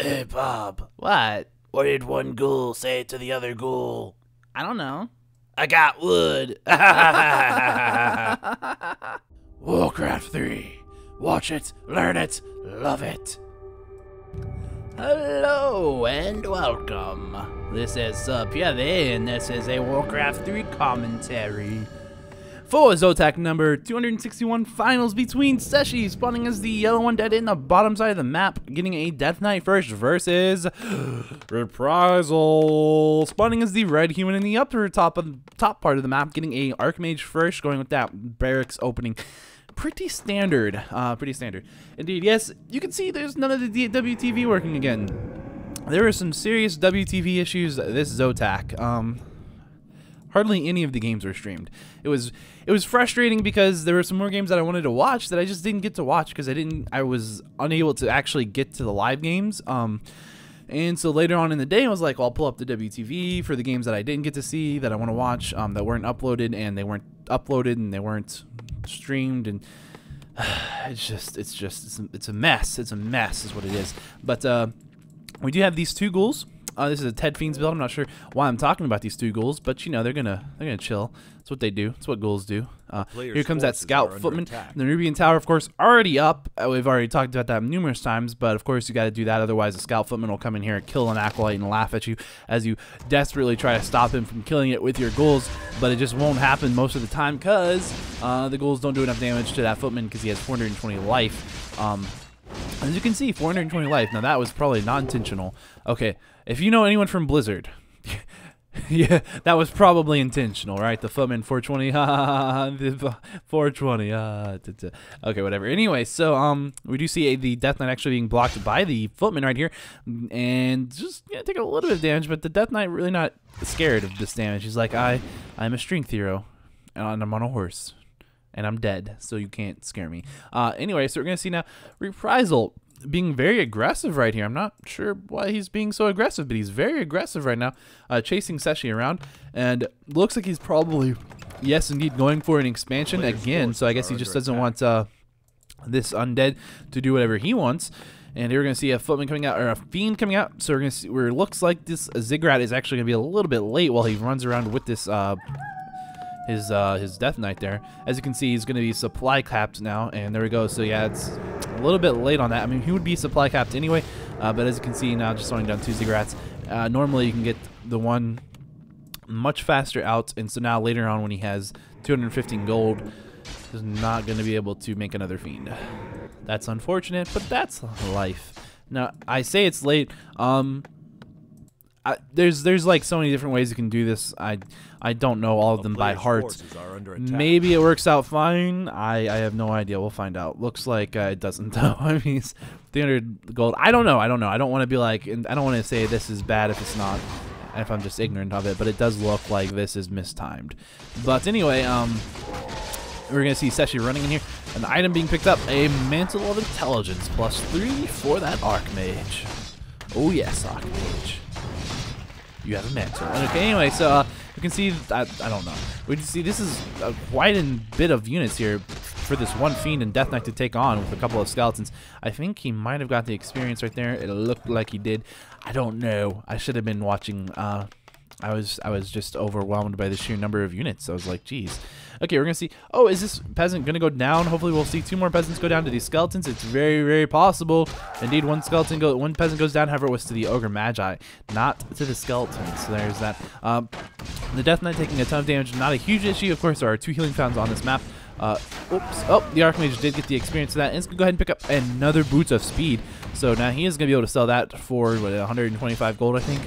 Hey, Bob. What? What did one ghoul say to the other ghoul? I don't know. I got wood. Warcraft 3. Watch it, learn it, love it. Hello and welcome. This is uh, Pierre, and this is a Warcraft 3 commentary. For Zotac number 261 finals between Cechi spawning as the yellow one dead in the bottom side of the map, getting a Death Knight first versus Reprisal spawning as the red human in the upper top of the top part of the map, getting a Archmage first, going with that barracks opening pretty standard. Uh, pretty standard. Indeed, yes, you can see there's none of the WTV working again. There were some serious WTV issues this Zotac. Um, hardly any of the games were streamed. It was it was frustrating because there were some more games that I wanted to watch that I just didn't get to watch because I didn't I was unable to actually get to the live games. Um, and so later on in the day, I was like, well, I'll pull up the WTV for the games that I didn't get to see that I want to watch um, that weren't uploaded and they weren't uploaded and they weren't streamed and it's just it's just it's a, it's a mess. It's a mess is what it is. But uh, we do have these two ghouls. Uh, this is a Ted Fiends build. I'm not sure why I'm talking about these two ghouls, but you know they're gonna they're gonna chill. That's what they do. That's what ghouls do. Uh, here comes that scout footman. The Nerubian Tower, of course, already up. Uh, we've already talked about that numerous times, but of course you got to do that. Otherwise, the scout footman will come in here and kill an acolyte and laugh at you as you desperately try to stop him from killing it with your ghouls. But it just won't happen most of the time because uh, the ghouls don't do enough damage to that footman because he has 420 life. Um, as you can see, 420 life. Now that was probably not intentional. Okay, if you know anyone from Blizzard, yeah, that was probably intentional, right? The footman 420, 420. Uh, okay, whatever. Anyway, so um, we do see a, the Death Knight actually being blocked by the footman right here, and just take a little bit of damage. But the Death Knight really not scared of this damage. He's like, I, I'm a strength hero, and I'm on a horse and I'm dead, so you can't scare me. Uh, anyway, so we're gonna see now Reprisal being very aggressive right here. I'm not sure why he's being so aggressive, but he's very aggressive right now, uh, chasing Cechi around, and looks like he's probably, yes, indeed, going for an expansion again. So I guess he just doesn't want uh, this undead to do whatever he wants. And here we're gonna see a footman coming out or a fiend coming out. So we're gonna see where it looks like this Ziggurat is actually gonna be a little bit late while he runs around with this uh, his uh, his Death Knight there. As you can see, he's going to be supply capped now, and there we go. So yeah, it's a little bit late on that. I mean, he would be supply capped anyway, uh, but as you can see now, just throwing down two Ziggurats. Uh, normally, you can get the one much faster out, and so now later on when he has 215 gold, he's not going to be able to make another Fiend. That's unfortunate, but that's life. Now, I say it's late. Um, I, there's there's like so many different ways you can do this. I I don't know all of them by heart. Maybe it works out fine. I I have no idea. We'll find out. Looks like uh, it doesn't though. I mean, 300 gold. I don't know. I don't know. I don't want to be like. I don't want to say this is bad if it's not. If I'm just ignorant of it, but it does look like this is mistimed. But anyway, um, we're gonna see Cechi running in here. An item being picked up. A mantle of intelligence plus three for that archmage. Oh yes, archmage you have a mantle. Okay, anyway, so uh, you can see, I, I don't know. We can see this is a quite a bit of units here for this one Fiend and Death Knight to take on with a couple of skeletons. I think he might have got the experience right there. It looked like he did. I don't know. I should have been watching. Uh, I was I was just overwhelmed by the sheer number of units. I was like, geez. Okay, we're gonna see. Oh, is this peasant gonna go down? Hopefully, we'll see two more peasants go down to these skeletons. It's very, very possible. Indeed, one skeleton go, one peasant goes down. However, it was to the ogre magi, not to the skeletons. So there's that. Um, the death knight taking a ton of damage, not a huge issue. Of course, there are two healing fountains on this map. Uh, oops. Oh, the Archmage did get the experience of that. And let's go ahead and pick up another Boots of Speed. So now he is going to be able to sell that for what, 125 gold, I think.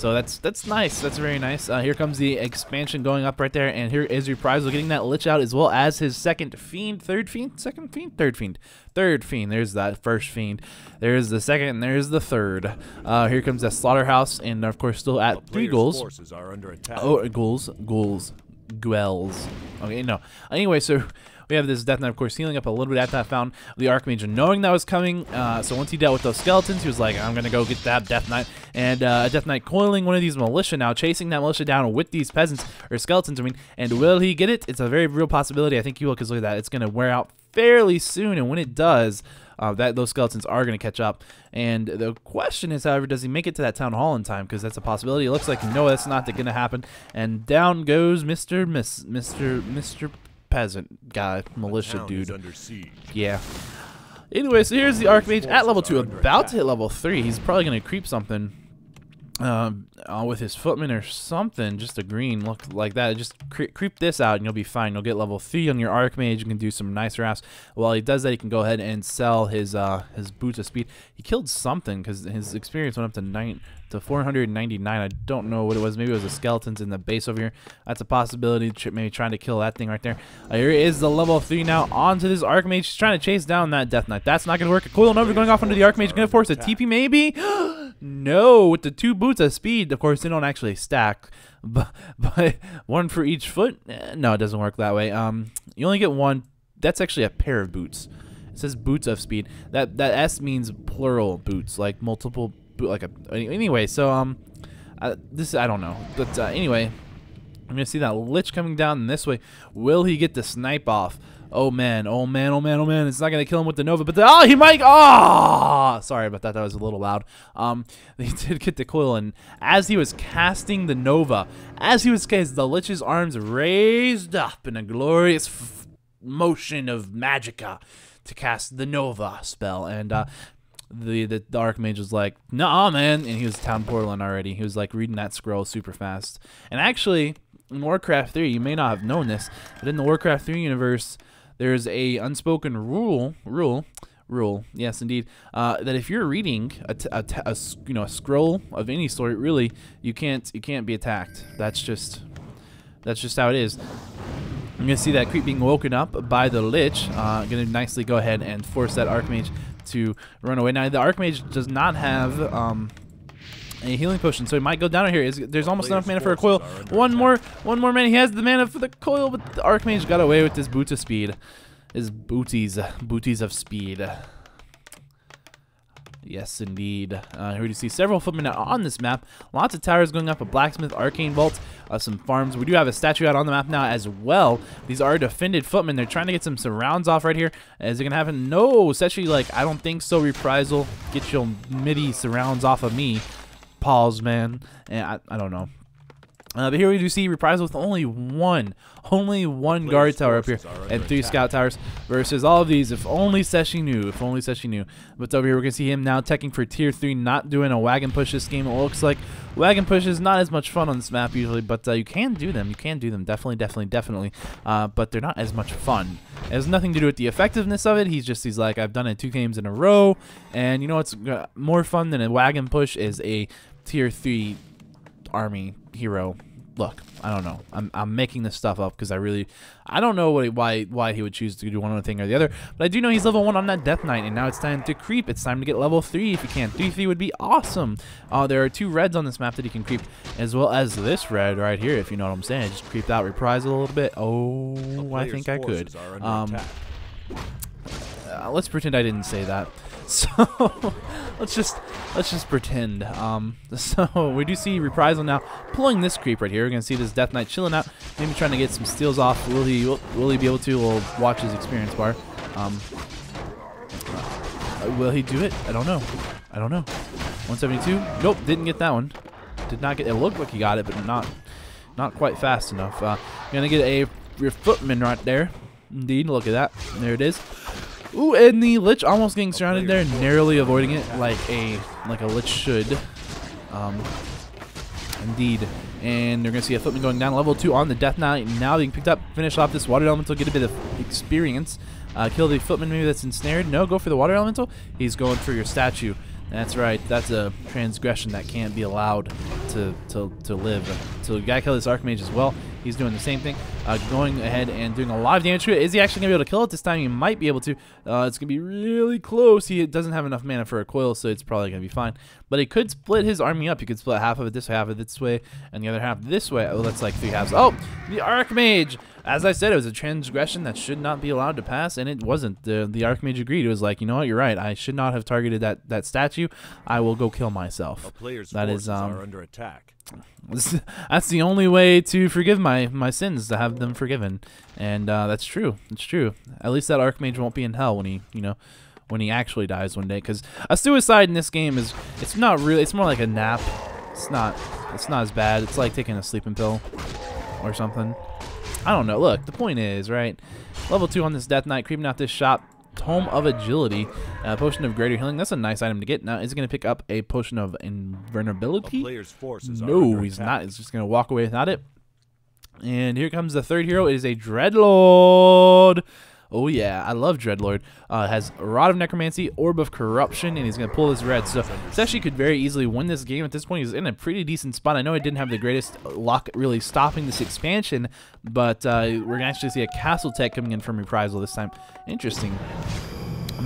So that's that's nice. That's very nice. Uh, here comes the expansion going up right there, and here is Reprisal getting that Lich out as well as his second Fiend, third Fiend, second Fiend, third Fiend, third Fiend. There's that first Fiend. There's the second, and there's the third. Uh, here comes the Slaughterhouse, and of course still at three ghouls. Oh, ghouls, ghouls, Guels. Okay, no. Anyway, so we have this Death Knight, of course, healing up a little bit at that fountain. The Archmage knowing that was coming, uh, so once he dealt with those skeletons, he was like, I'm going to go get that Death Knight. And uh, Death Knight coiling one of these militia now, chasing that militia down with these peasants, or skeletons, I mean. And will he get it? It's a very real possibility. I think he will, because look at that. It's going to wear out fairly soon, and when it does, uh, that those skeletons are going to catch up. And the question is, however, does he make it to that town hall in time? Because that's a possibility. It looks like no, that's not going to happen. And down goes Mister Miss Mister Mister Peasant guy, militia dude. Yeah. Anyway, so here's the Archmage at level 2, about to hit level 3. He's probably going to creep something um, uh, with his footman or something, just a green look like that. Just cre creep this out and you'll be fine. You'll get level 3 on your Archmage. You can do some nice rafts. While he does that, he can go ahead and sell his uh, his boots of speed. He killed something because his experience went up to nine to 499. I don't know what it was. Maybe it was the skeletons in the base over here. That's a possibility. Maybe trying to kill that thing right there. Uh, here is the level 3 now onto this Archmage. He's trying to chase down that Death Knight. That's not going to work. A Coil Nova going off under the Archmage. Going to force a TP maybe? no, with the two boots of speed. Of course, they don't actually stack. But, but one for each foot? Eh, no, it doesn't work that way. Um, You only get one. That's actually a pair of boots. It says boots of speed. That that S means plural boots, like multiple boot, like a. Anyway, so um, uh, this I don't know, but uh, anyway, I'm gonna see that lich coming down this way. Will he get the snipe off? Oh man, oh man, oh man, oh man! It's not gonna kill him with the Nova, but the, oh, he might. Oh, sorry about that. That was a little loud. Um, he did get the coil, and as he was casting the Nova, as he was casting, the lich's arms raised up in a glorious motion of magica to cast the Nova spell, and uh, the the Dark Mage was like, "Nah, man," and he was town portaling already. He was like reading that scroll super fast. And actually, in Warcraft 3, you may not have known this, but in the Warcraft 3 universe, there's a unspoken rule rule rule yes indeed uh, that if you're reading a, you know a scroll of any sort really you can't you can't be attacked that's just that's just how it is I'm gonna see that creep being woken up by the Lich. Uh, gonna nicely go ahead and force that Archmage to run away. Now the Archmage does not have um, a healing potion, so he might go down here. Is there's almost enough mana for a coil. One more, one more mana. He has the mana for the coil, but the Archmage got away with his boots of speed. His booties, booties of speed. Yes, indeed. Uh, here we see several footmen out on this map. Lots of towers going up, a blacksmith, arcane vault, uh, some farms. We do have a statue out on the map now as well. These are defended footmen. They're trying to get some surrounds off right here. Is it going to happen? No, it's actually like, I don't think so. Reprisal. Get your MIDI surrounds off of me. Pause, man. And I, I don't know. Uh, but here we do see reprisal with only one, only one guard tower up here, forces are under and three attack. scout towers versus all of these. If only Cechi knew. If only Cechi knew. But over here we're gonna see him now teching for tier three, not doing a wagon push this game. It looks like wagon push is not as much fun on this map usually, but uh, you can do them. You can do them definitely, definitely, definitely. Uh, but they're not as much fun. It has nothing to do with the effectiveness of it. He's just he's like I've done it two games in a row, and you know what's uh, more fun than a wagon push is a tier three army hero. Look, I don't know. I'm, I'm making this stuff up because I really I don't know what, why why he would choose to do one thing or the other. But I do know he's level one on that Death Knight, and now it's time to creep. It's time to get level three if you can. Three three would be awesome. Uh, there are two reds on this map that he can creep, as well as this red right here. If you know what I'm saying, just creep out, reprisal a little bit. Oh, I think I could. forces are under Um, uh, let's pretend I didn't say that. So let's just let's just pretend. Um, so we do see reprisal now pulling this creep right here. We're gonna see this Death Knight chilling out, maybe trying to get some steals off. Will he will, he be able to? We'll watch his experience bar. Um, uh, will he do it? I don't know. I don't know. 172. Nope, didn't get that one. Did not get. It looked like he got it, but not not quite fast enough. Uh, gonna get a your footman right there. Indeed, look at that. There it is. Ooh, and the Lich almost getting surrounded there, narrowly avoiding it like a like a Lich should. Um, indeed. And they're gonna see a footman going down level two on the Death Knight. Now being picked up, finish off this water elemental, get a bit of experience. Uh, kill the footman maybe that's ensnared. No, go for the water elemental. He's going for your statue. That's right. That's a transgression that can't be allowed to to, to live. So you gotta kill this Archmage as well. He's doing the same thing, uh, going ahead and doing a lot of damage to it. Is he actually gonna be able to kill it this time? He might be able to. Uh, it's gonna be really close. He doesn't have enough mana for a coil, so it's probably gonna be fine. But he could split his army up. He could split half of it this way, half of it this way, and the other half this way. Oh, that's like three halves. Oh, the Archmage. As I said, it was a transgression that should not be allowed to pass, and it wasn't. The the Archmage agreed. It was like, you know what, you're right. I should not have targeted that that statue. I will go kill A myself. player's that is, um, are under attack. That's the only way to forgive my my sins to have them forgiven, and uh, that's true. It's true. At least that Archmage won't be in hell when he, you know, when he actually dies one day. Because a suicide in this game is it's not really it's more like a nap. It's not it's not as bad. It's like taking a sleeping pill or something. I don't know. Look, the point is right. Level two on this Death Knight, creeping out this shop. Tome of Agility, uh, Potion of Greater Healing. That's a nice item to get. Now, is he going to pick up a Potion of Invulnerability? No, he's not. He's just going to walk away without it. And here comes the third hero. It is a Dreadlord. Oh yeah, I love Dreadlord. Uh, has Rod of Necromancy, Orb of Corruption, and he's going to pull his red. So Cechi could very easily win this game at this point. He's in a pretty decent spot. I know he didn't have the greatest luck really stopping this expansion, but uh, we're going to actually see a Castle Tech coming in from Reprisal this time. Interesting.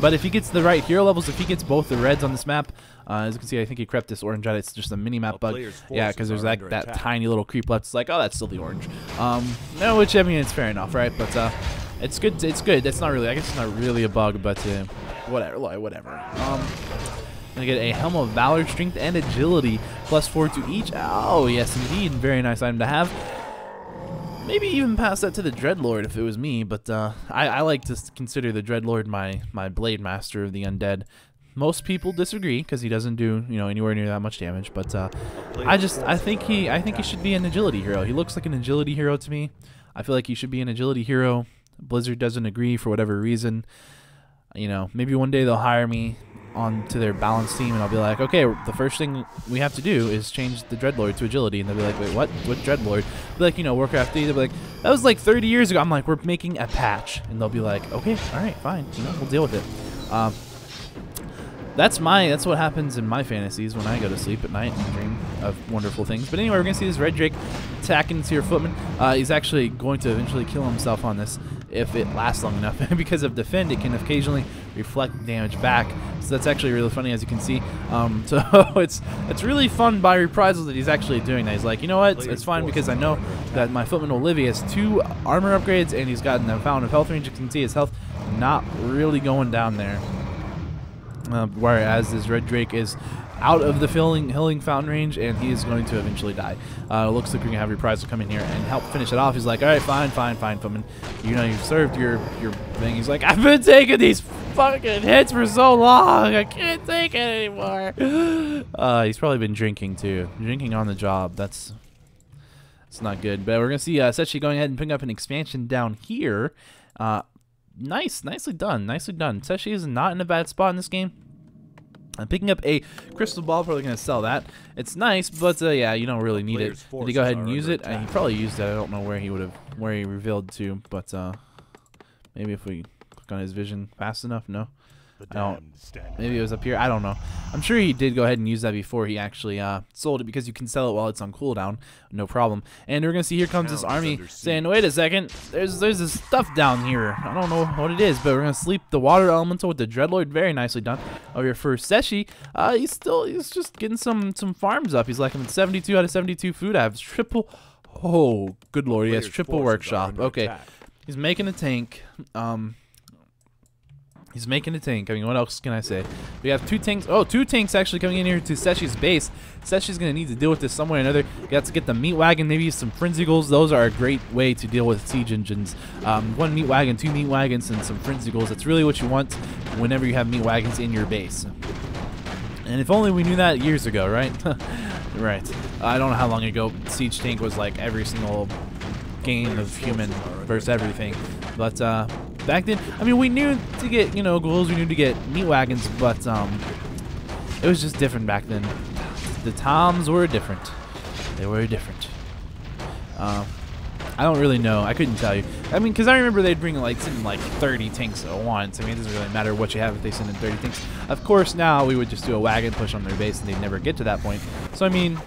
But if he gets the right hero levels, if he gets both the reds on this map, uh, as you can see, I think he crept this orange out. It's just a mini map bug. Yeah, because there's like that attack. tiny little creep left. It's like, oh, that's still the orange. Um, no, which I mean, it's fair enough, right? But uh, it's good. It's good. That's not really. I guess it's not really a bug, but uh, whatever. Whatever. Um, gonna get a helm of valor, strength, and agility, plus four to each. Oh yes, indeed. Very nice item to have. Maybe even pass that to the Dreadlord if it was me, but uh, I, I, like to consider the Dreadlord my, my Blade Master of the Undead. Most people disagree because he doesn't do you know anywhere near that much damage, but uh, I just I think he I think he should be an agility hero. He looks like an agility hero to me. I feel like he should be an agility hero. Blizzard doesn't agree for whatever reason. You know, maybe one day they'll hire me onto their balance team, and I'll be like, okay, the first thing we have to do is change the Dreadlord to agility, and they'll be like, wait, what? What Dreadlord? Be like, you know, Warcraft 3. They'll be like, that was like 30 years ago. I'm like, we're making a patch, and they'll be like, okay, all right, fine, you know, we'll deal with it. Um, that's my that's what happens in my fantasies when I go to sleep at night and dream of wonderful things. But anyway, we're gonna see this red drake attacking Seer Footman. Uh, he's actually going to eventually kill himself on this if it lasts long enough. because of defend, it can occasionally reflect damage back. So that's actually really funny, as you can see. Um, so it's it's really fun by reprisals that he's actually doing that. He's like, you know what? It's, it's fine because I know that my Footman Olivia has two armor upgrades and he's gotten a Fountain of Health range. You can see his health not really going down there. Uh, whereas this Red Drake is out of the healing, healing fountain range, and he is going to eventually die. Uh, looks like we're going to have Reprisal come in here and help finish it off. He's like, all right, fine, fine, fine, Footman. You know, you've served your, your thing. He's like, I've been taking these fucking hits for so long. I can't take it anymore. Uh, he's probably been drinking, too. Drinking on the job. That's that's not good. But we're going to see uh, Cechi going ahead and picking up an expansion down here. Uh, nice, nicely done, nicely done. Cechi is not in a bad spot in this game. I'm picking up a crystal ball, probably going to sell that. It's nice, but uh, yeah, you don't really need it. Did he go ahead and use it? Uh, he probably used it. I don't know where he would have, where he revealed to, but uh, maybe if we click on his vision fast enough, no. I don't. Maybe it was up here. I don't know. I'm sure he did go ahead and use that before he actually uh, sold it because you can sell it while it's on cooldown, no problem. And we're gonna see here comes this army saying, "Wait a second, there's there's this stuff down here. I don't know what it is, but we're gonna sleep the water elemental with the dreadlord. Very nicely done. Over here for Cechi, uh, he's still he's just getting some some farms up. He's like I'm at 72 out of 72 food. I have triple. Oh, good lord, he has triple workshop. Okay, he's making a tank. Um, He's making a tank. I mean, what else can I say? We have two tanks. Oh, two tanks actually coming in here to Cechi's base. Cechi's going to need to deal with this some way or another. Got to get the meat wagon, maybe some frenzy ghouls. Those are a great way to deal with siege engines. Um, one meat wagon, two meat wagons, and some frenzy ghouls. That's really what you want whenever you have meat wagons in your base. And if only we knew that years ago, right? right. I don't know how long ago Siege Tank was like every single game of human versus everything. But uh, back then, I mean, we knew to get, you know, ghouls, we knew to get meat wagons, but um, it was just different back then. The times were different. They were different. Um, I don't really know. I couldn't tell you. I mean, because I remember they'd bring like send like 30 tanks at once. I mean, it doesn't really matter what you have if they send in 30 tanks. Of course, now we would just do a wagon push on their base, and they'd never get to that point. So I mean,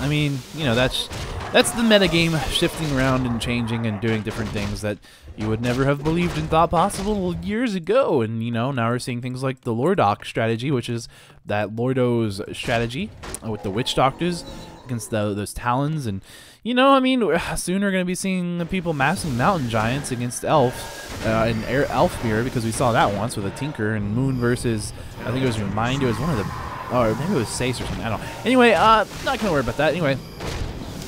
I mean, you know, that's that's the metagame shifting around and changing and doing different things that you would never have believed and thought possible years ago. And, you know, now we're seeing things like the Lordock strategy, which is that Lordo's strategy with the Witch Doctors against the, those Talons. And, you know, I mean, soon we're going to be seeing people massing Mountain Giants against Elf uh, in Air Elfmere because we saw that once with a Tinker and Moon versus, I think it was Remind. It was one of the, or maybe it was Sace or something. I don't know. Anyway, uh, not going to worry about that. Anyway,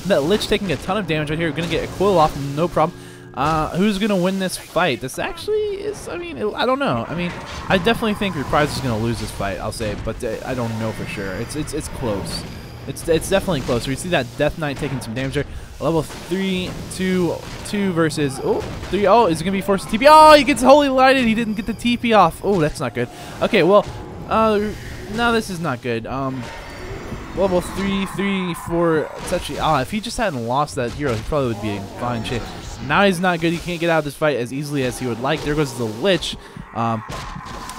that Lich taking a ton of damage right here. We're going to get a coil off, no problem. Uh, who's gonna win this fight? This actually is. I mean, I don't know. I mean, I definitely think Reprise is gonna lose this fight. I'll say, but uh, I don't know for sure. It's it's it's close. It's it's definitely close. We see that Death Knight taking some damage there. Level three, two, two versus oh three. Oh, is it gonna be forced to TP? Oh, he gets holy lighted. He didn't get the TP off. Oh, that's not good. Okay, well, uh, no, this is not good. Um, level three, three, four. It's actually ah. If he just hadn't lost that hero, he probably would be in fine shape. Now he's not good. He can't get out of this fight as easily as he would like. There goes the Lich. Um,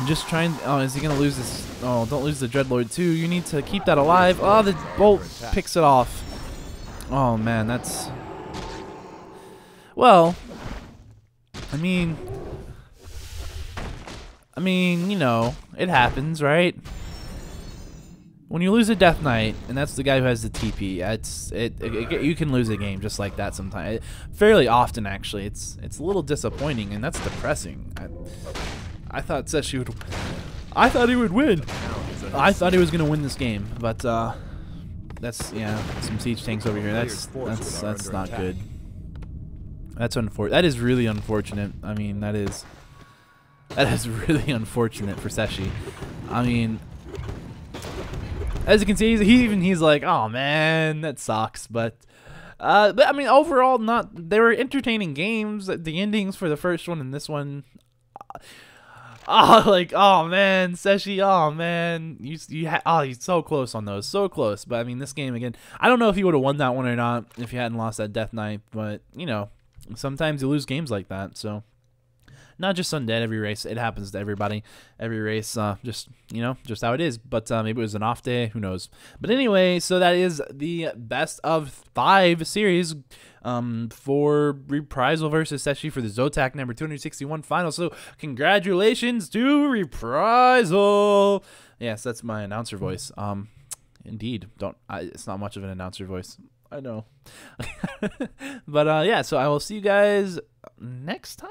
just trying. Oh, is he gonna lose this? Oh, don't lose the Dreadlord too. You need to keep that alive. Oh, the bolt picks it off. Oh man, that's. Well, I mean, I mean, you know, it happens, right? When you lose a Death Knight, and that's the guy who has the TP, it's it, it, it you can lose a game just like that sometimes. fairly often, actually. It's it's a little disappointing, and that's depressing. I, I thought Cechi would. I thought he would win. I thought he was gonna win this game, but uh, that's yeah, some siege tanks over here. That's that's that's not good. That's unfortunate. That is really unfortunate. I mean, that is that is really unfortunate for Cechi. I mean, as you can see, he even he's like, oh man, that sucks. But, uh, but I mean, overall, not they were entertaining games. The endings for the first one and this one, oh, like oh man, Cechi, oh man, you you ha- oh he's so close on those, so close. But I mean, this game again, I don't know if he would have won that one or not if he hadn't lost that Death Knight. But you know, sometimes you lose games like that. So not just Undead every race. It happens to everybody. Every race, uh, just you know, just how it is. But uh, maybe it was an off day. Who knows? But anyway, so that is the best of five series um, for Reprisal versus Cechi for the Zotac number 261 final. So congratulations to Reprisal. Yes, that's my announcer voice. Um, indeed, don't. I, it's not much of an announcer voice. I know. but uh, yeah, so I will see you guys next time.